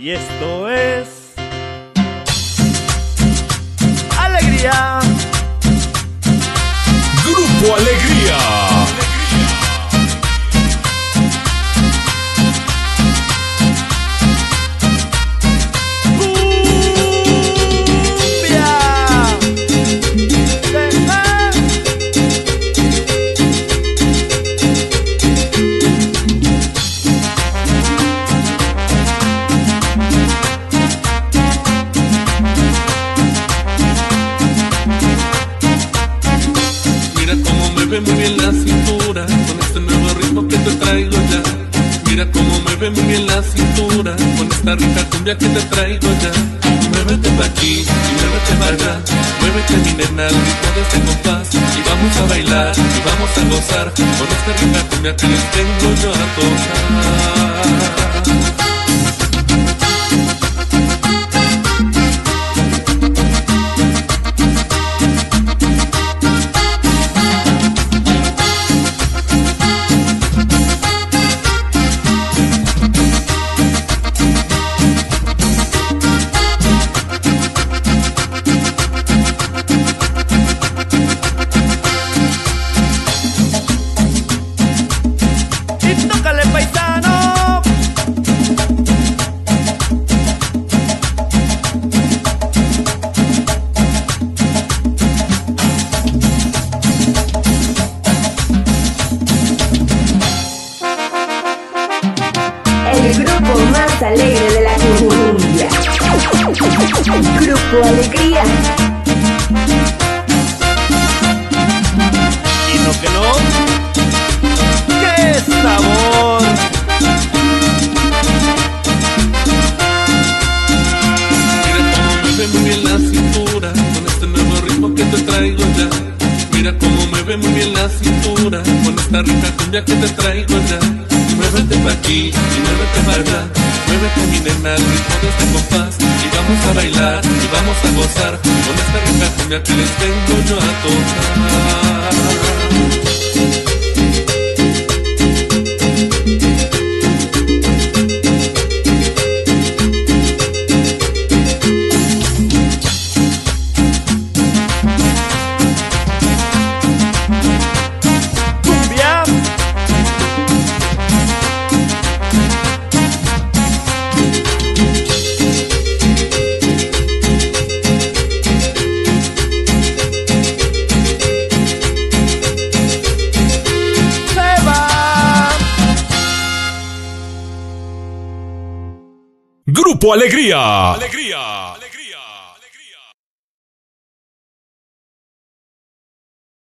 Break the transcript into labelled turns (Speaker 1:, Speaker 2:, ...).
Speaker 1: Y esto es. Alegría.
Speaker 2: Ve muy bien la cintura con este nuevo ritmo que te traigo ya. Mira cómo me ve muy bien la cintura con esta rica cumbia que te traigo ya. Muévete pa' aquí y muévete pa' allá. Muévete mi nena al ritmo de este compás y vamos a bailar y vamos a gozar con esta rica cumbia que les tengo yo a tocar.
Speaker 3: El grupo más alegre de la cumbia. Grupo Alegría.
Speaker 1: Y no que no. ¡Qué sabor!
Speaker 2: Mira cómo me ve muy bien la cintura con este nuevo ritmo que te traigo ya. Mira cómo me ve muy bien la cintura con esta rica cumbia que te traigo ya. Muévete pa' aquí y muévete para allá. Muévete mi nena al ritmo de este compás y vamos a bailar y vamos a gozar con esta rica cumbia que les tengo yo a tocar.
Speaker 4: Grupo Alegría. Alegría.